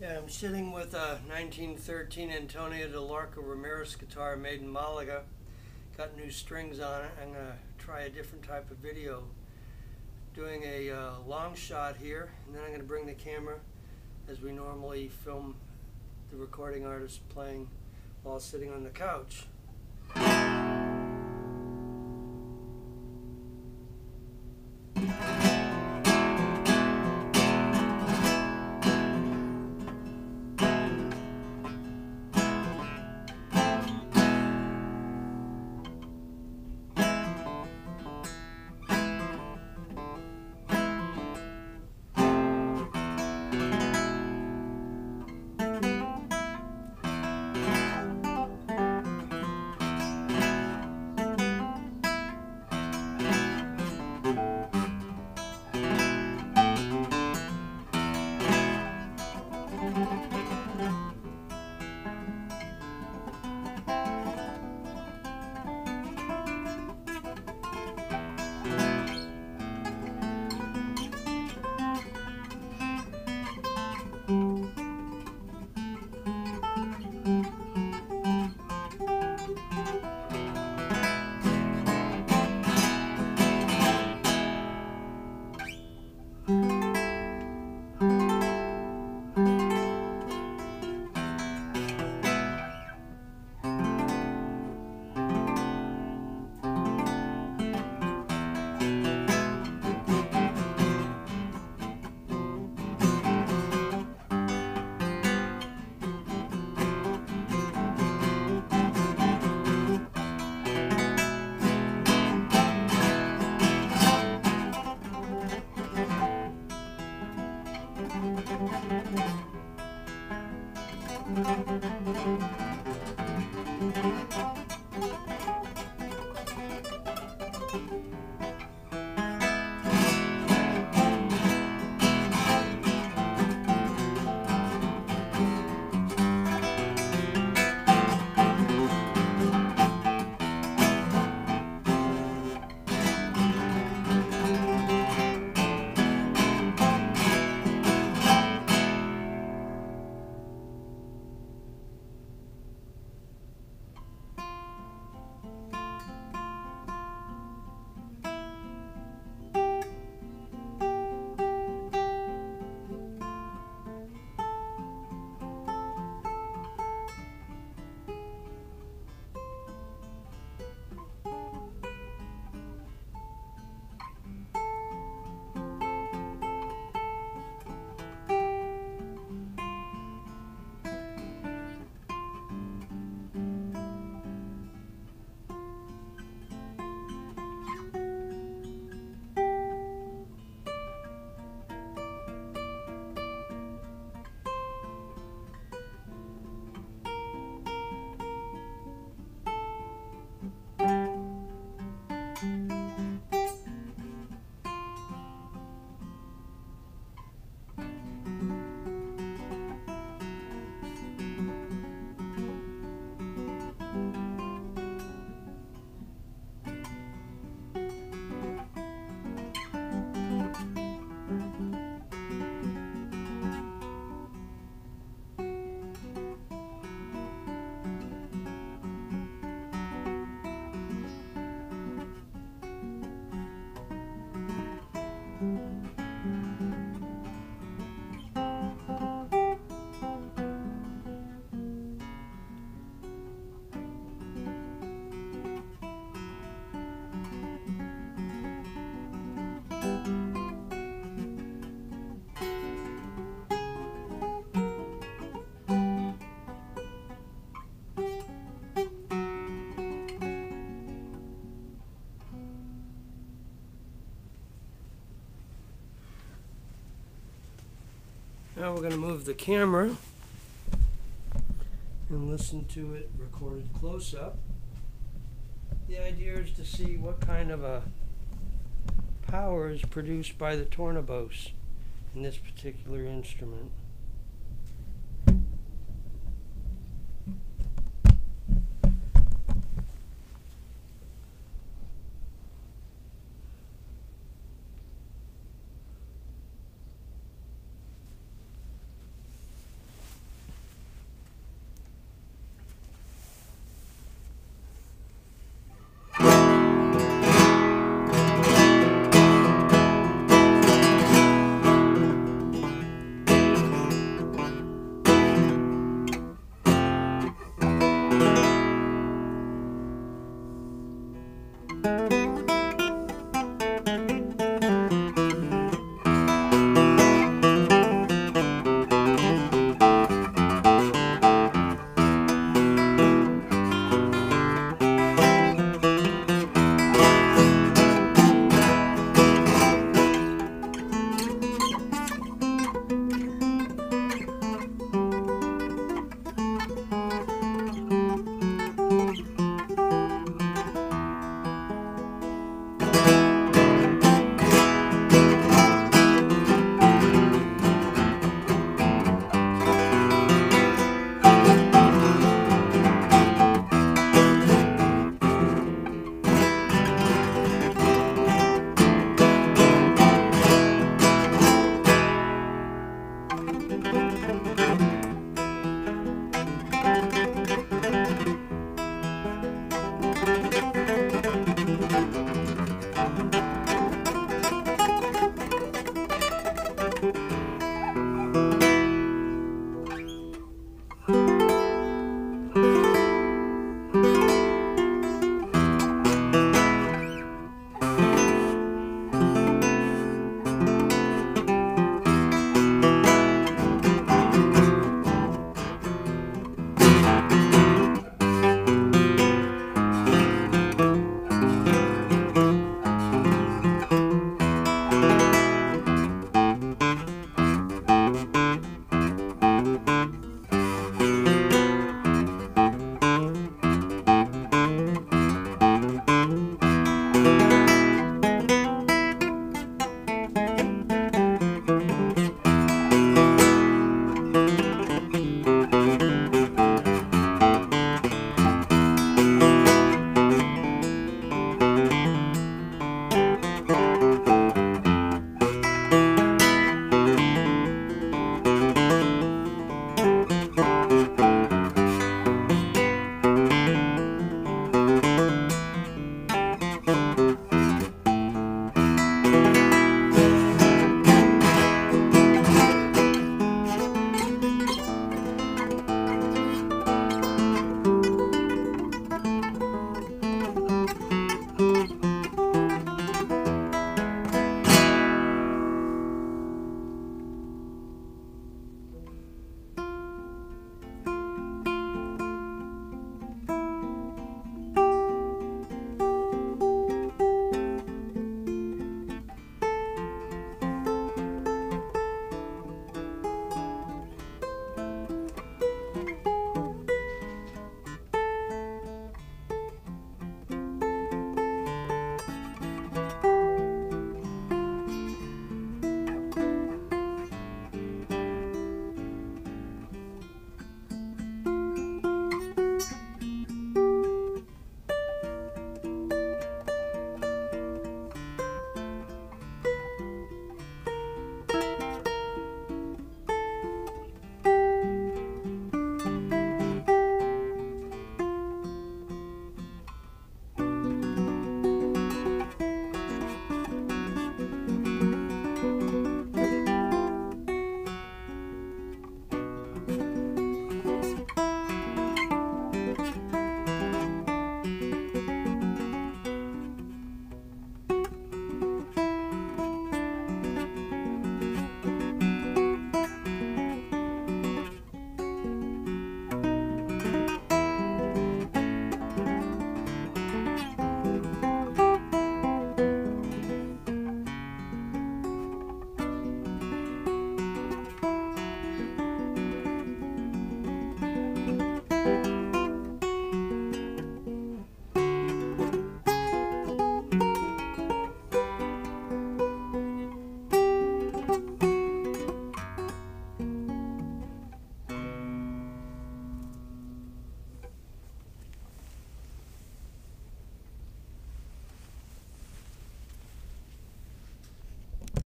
Yeah, I'm sitting with a 1913 Antonio de Lorca Ramirez guitar made in Malaga. Got new strings on it. I'm gonna try a different type of video. Doing a uh, long shot here, and then I'm gonna bring the camera as we normally film the recording artist playing while sitting on the couch. Now we're going to move the camera and listen to it recorded close up. The idea is to see what kind of a power is produced by the tornavoz in this particular instrument.